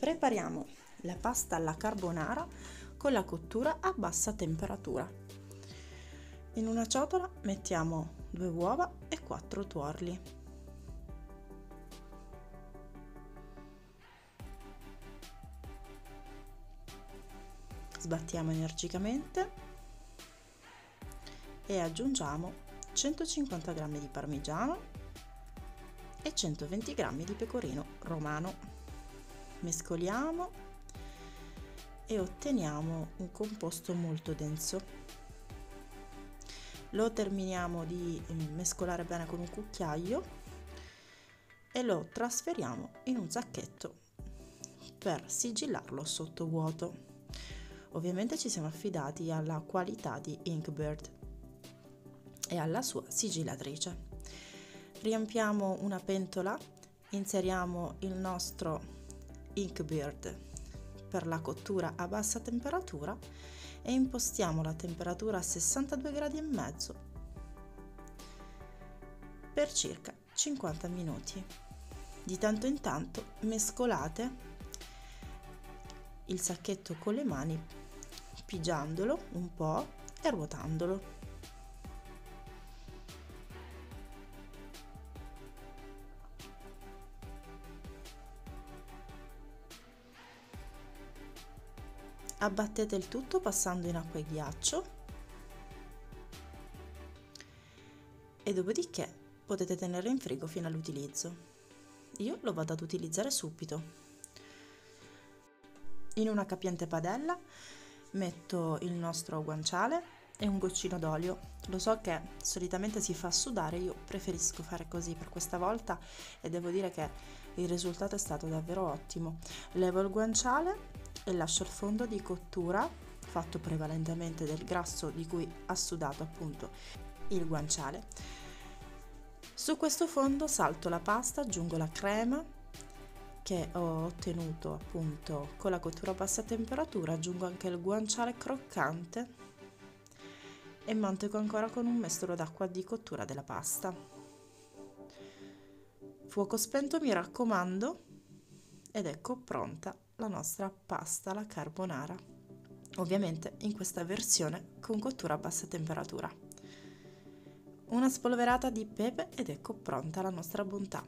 Prepariamo la pasta alla carbonara con la cottura a bassa temperatura. In una ciotola mettiamo due uova e quattro tuorli. Sbattiamo energicamente e aggiungiamo 150 g di parmigiano e 120 g di pecorino romano mescoliamo e otteniamo un composto molto denso. Lo terminiamo di mm, mescolare bene con un cucchiaio e lo trasferiamo in un sacchetto per sigillarlo sotto vuoto ovviamente ci siamo affidati alla qualità di Inkbird e alla sua sigillatrice riempiamo una pentola inseriamo il nostro Inkbird per la cottura a bassa temperatura e impostiamo la temperatura a 62 gradi e mezzo per circa 50 minuti. Di tanto in tanto mescolate il sacchetto con le mani pigiandolo un po' e ruotandolo. Abbattete il tutto passando in acqua e ghiaccio e dopodiché potete tenerlo in frigo fino all'utilizzo. Io lo vado ad utilizzare subito. In una capiente padella metto il nostro guanciale e un goccino d'olio. Lo so che solitamente si fa sudare, io preferisco fare così per questa volta e devo dire che il risultato è stato davvero ottimo. Levo il guanciale e lascio il fondo di cottura fatto prevalentemente del grasso di cui ha sudato appunto il guanciale. Su questo fondo salto la pasta, aggiungo la crema che ho ottenuto appunto con la cottura a bassa temperatura, aggiungo anche il guanciale croccante e manteco ancora con un mestolo d'acqua di cottura della pasta. Fuoco spento mi raccomando ed ecco pronta la nostra pasta alla carbonara, ovviamente in questa versione con cottura a bassa temperatura. Una spolverata di pepe ed ecco pronta la nostra bontà.